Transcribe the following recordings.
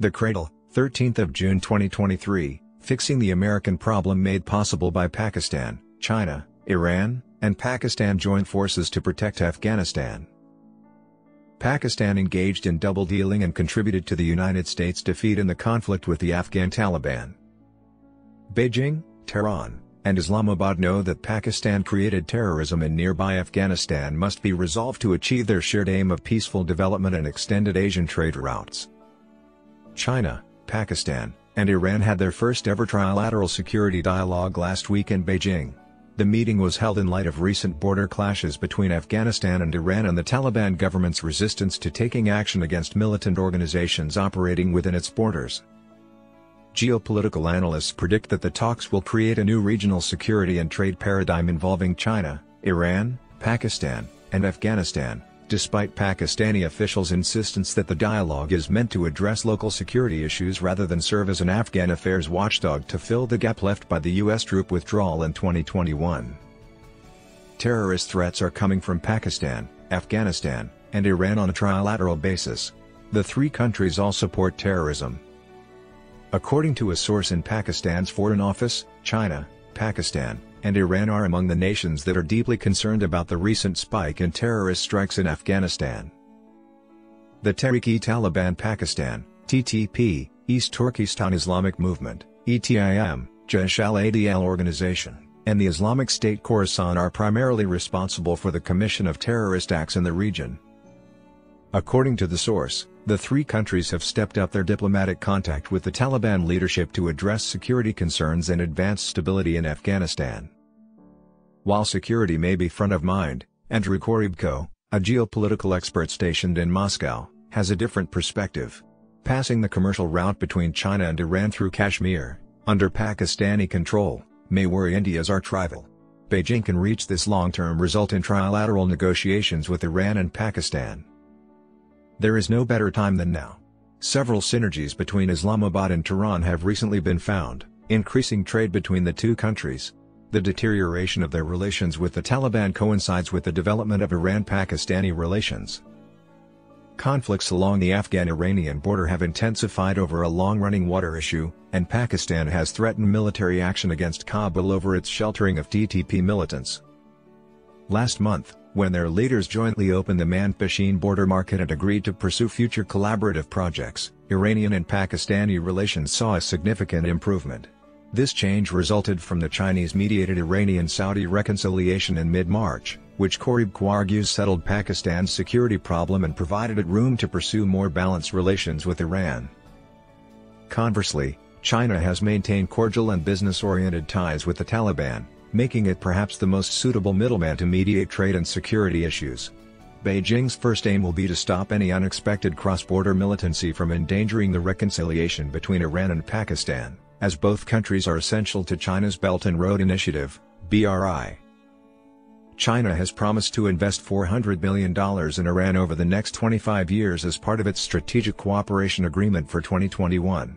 The Cradle, 13th of June 2023, Fixing the American Problem made possible by Pakistan, China, Iran, and Pakistan join forces to protect Afghanistan. Pakistan engaged in double dealing and contributed to the United States' defeat in the conflict with the Afghan Taliban. Beijing, Tehran, and Islamabad know that Pakistan-created terrorism in nearby Afghanistan must be resolved to achieve their shared aim of peaceful development and extended Asian trade routes. China, Pakistan, and Iran had their first ever trilateral security dialogue last week in Beijing. The meeting was held in light of recent border clashes between Afghanistan and Iran and the Taliban government's resistance to taking action against militant organizations operating within its borders. Geopolitical analysts predict that the talks will create a new regional security and trade paradigm involving China, Iran, Pakistan, and Afghanistan, despite Pakistani officials' insistence that the dialogue is meant to address local security issues rather than serve as an Afghan affairs watchdog to fill the gap left by the U.S. troop withdrawal in 2021. Terrorist threats are coming from Pakistan, Afghanistan, and Iran on a trilateral basis. The three countries all support terrorism, According to a source in Pakistan's Foreign Office, China, Pakistan, and Iran are among the nations that are deeply concerned about the recent spike in terrorist strikes in Afghanistan. The Tehrik-e-Taliban Pakistan, TTP, East Turkestan Islamic Movement, ETIM, Jaish al-Adl organization, and the Islamic State Khorasan are primarily responsible for the commission of terrorist acts in the region. According to the source, the three countries have stepped up their diplomatic contact with the Taliban leadership to address security concerns and advance stability in Afghanistan. While security may be front of mind, Andrew Korybko, a geopolitical expert stationed in Moscow, has a different perspective. Passing the commercial route between China and Iran through Kashmir, under Pakistani control, may worry India's arch-rival. Beijing can reach this long-term result in trilateral negotiations with Iran and Pakistan. There is no better time than now. Several synergies between Islamabad and Tehran have recently been found, increasing trade between the two countries. The deterioration of their relations with the Taliban coincides with the development of Iran-Pakistani relations. Conflicts along the Afghan-Iranian border have intensified over a long-running water issue, and Pakistan has threatened military action against Kabul over its sheltering of TTP militants. Last month, when their leaders jointly opened the Mand-Pishin border market and agreed to pursue future collaborative projects, Iranian and Pakistani relations saw a significant improvement. This change resulted from the Chinese-mediated Iranian-Saudi reconciliation in mid-March, which Korybko argues settled Pakistan's security problem and provided it room to pursue more balanced relations with Iran. Conversely, China has maintained cordial and business-oriented ties with the Taliban, making it perhaps the most suitable middleman to mediate trade and security issues. Beijing's first aim will be to stop any unexpected cross-border militancy from endangering the reconciliation between Iran and Pakistan, as both countries are essential to China's Belt and Road Initiative, BRI. China has promised to invest $400 billion in Iran over the next 25 years as part of its Strategic Cooperation Agreement for 2021.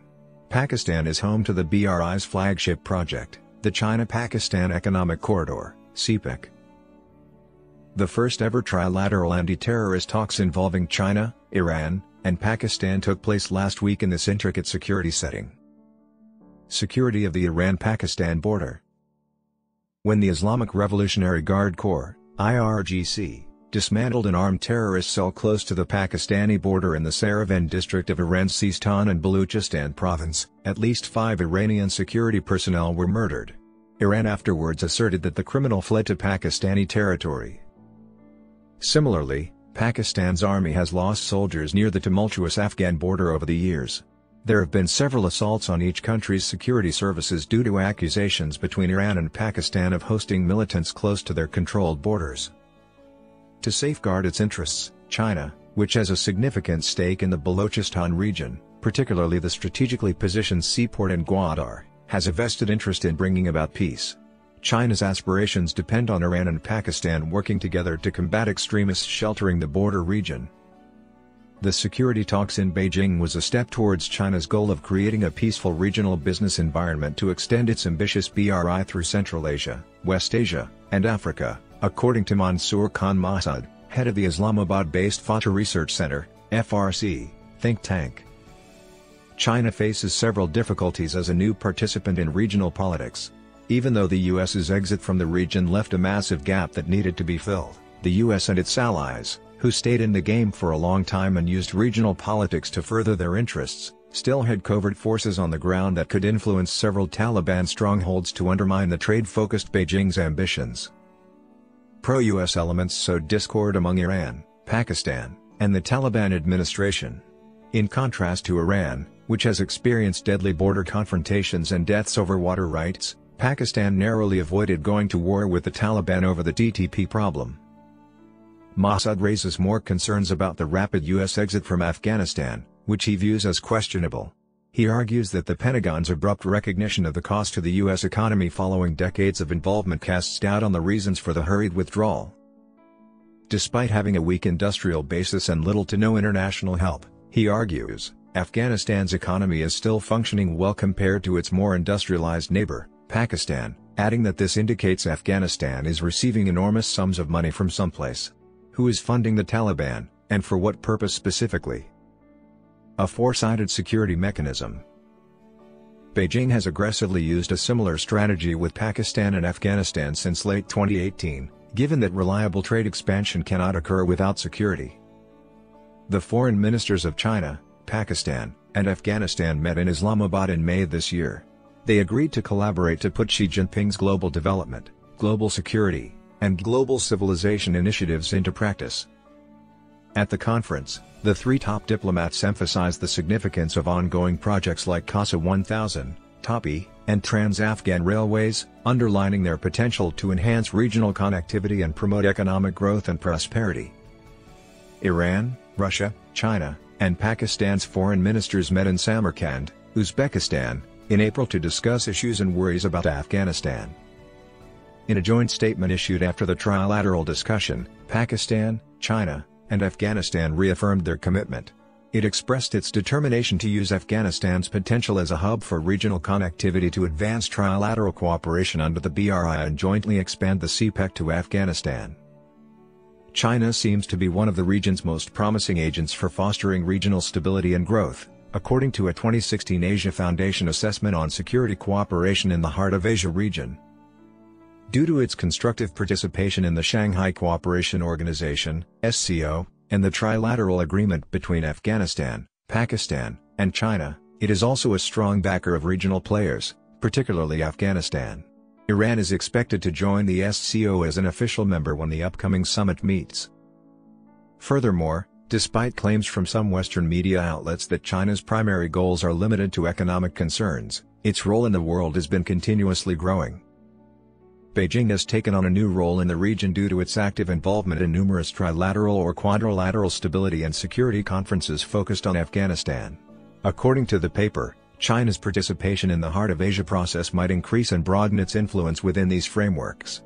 Pakistan is home to the BRI's flagship project, the China-Pakistan Economic Corridor, CPEC. The first ever trilateral anti-terrorist talks involving China, Iran, and Pakistan took place last week in this intricate security setting. Security of the Iran-Pakistan border When the Islamic Revolutionary Guard Corps, IRGC, dismantled an armed terrorist cell close to the Pakistani border in the Saravan district of Iran's Sistan and Baluchistan province, at least five Iranian security personnel were murdered. Iran afterwards asserted that the criminal fled to Pakistani territory. Similarly, Pakistan's army has lost soldiers near the tumultuous Afghan border over the years. There have been several assaults on each country's security services due to accusations between Iran and Pakistan of hosting militants close to their controlled borders. To safeguard its interests, China, which has a significant stake in the Balochistan region, particularly the strategically positioned seaport in Gwadar, has a vested interest in bringing about peace. China's aspirations depend on Iran and Pakistan working together to combat extremists sheltering the border region. The security talks in Beijing was a step towards China's goal of creating a peaceful regional business environment to extend its ambitious BRI through Central Asia, West Asia, and Africa according to Mansoor Khan Masud, head of the Islamabad-based FATA Research Center, FRC, think tank. China faces several difficulties as a new participant in regional politics. Even though the US's exit from the region left a massive gap that needed to be filled, the US and its allies, who stayed in the game for a long time and used regional politics to further their interests, still had covert forces on the ground that could influence several Taliban strongholds to undermine the trade-focused Beijing's ambitions. Pro-US elements sowed discord among Iran, Pakistan, and the Taliban administration. In contrast to Iran, which has experienced deadly border confrontations and deaths over water rights, Pakistan narrowly avoided going to war with the Taliban over the TTP problem. Massoud raises more concerns about the rapid U.S. exit from Afghanistan, which he views as questionable. He argues that the Pentagon's abrupt recognition of the cost to the U.S. economy following decades of involvement casts doubt on the reasons for the hurried withdrawal. Despite having a weak industrial basis and little to no international help, he argues, Afghanistan's economy is still functioning well compared to its more industrialized neighbor, Pakistan, adding that this indicates Afghanistan is receiving enormous sums of money from someplace. Who is funding the Taliban, and for what purpose specifically? A four-sided security mechanism. Beijing has aggressively used a similar strategy with Pakistan and Afghanistan since late 2018, given that reliable trade expansion cannot occur without security. The foreign ministers of China, Pakistan, and Afghanistan met in Islamabad in May this year. They agreed to collaborate to put Xi Jinping's global development, global security, and global civilization initiatives into practice. At the conference, the three top diplomats emphasized the significance of ongoing projects like CASA 1000, TAPI, and Trans-Afghan Railways, underlining their potential to enhance regional connectivity and promote economic growth and prosperity. Iran, Russia, China, and Pakistan's foreign ministers met in Samarkand, Uzbekistan, in April to discuss issues and worries about Afghanistan. In a joint statement issued after the trilateral discussion, Pakistan, China, and Afghanistan reaffirmed their commitment. It expressed its determination to use Afghanistan's potential as a hub for regional connectivity to advance trilateral cooperation under the BRI and jointly expand the CPEC to Afghanistan. China seems to be one of the region's most promising agents for fostering regional stability and growth, according to a 2016 Asia Foundation assessment on security cooperation in the Heart of Asia region. Due to its constructive participation in the Shanghai Cooperation Organization SCO, and the trilateral agreement between Afghanistan, Pakistan, and China, it is also a strong backer of regional players, particularly Afghanistan. Iran is expected to join the SCO as an official member when the upcoming summit meets. Furthermore, despite claims from some Western media outlets that China's primary goals are limited to economic concerns, its role in the world has been continuously growing. Beijing has taken on a new role in the region due to its active involvement in numerous trilateral or quadrilateral stability and security conferences focused on Afghanistan. According to the paper, China's participation in the Heart of Asia process might increase and broaden its influence within these frameworks.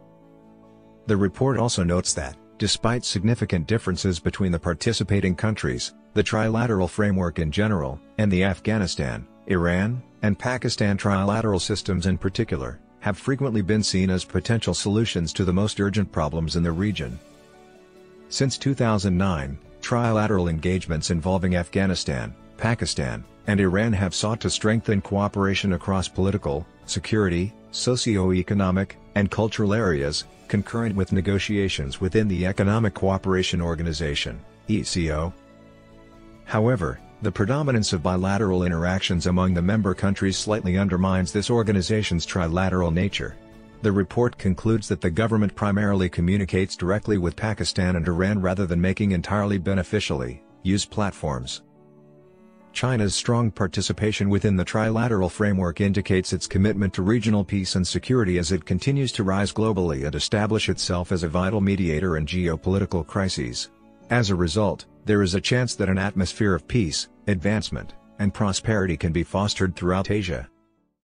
The report also notes that, despite significant differences between the participating countries, the trilateral framework in general, and the Afghanistan, Iran, and Pakistan trilateral systems in particular, have frequently been seen as potential solutions to the most urgent problems in the region. Since 2009, trilateral engagements involving Afghanistan, Pakistan, and Iran have sought to strengthen cooperation across political, security, socio-economic, and cultural areas, concurrent with negotiations within the Economic Cooperation Organization ECO. However, the predominance of bilateral interactions among the member countries slightly undermines this organization's trilateral nature. The report concludes that the government primarily communicates directly with Pakistan and Iran rather than making entirely beneficially use platforms. China's strong participation within the trilateral framework indicates its commitment to regional peace and security as it continues to rise globally and establish itself as a vital mediator in geopolitical crises. As a result, there is a chance that an atmosphere of peace, advancement, and prosperity can be fostered throughout Asia.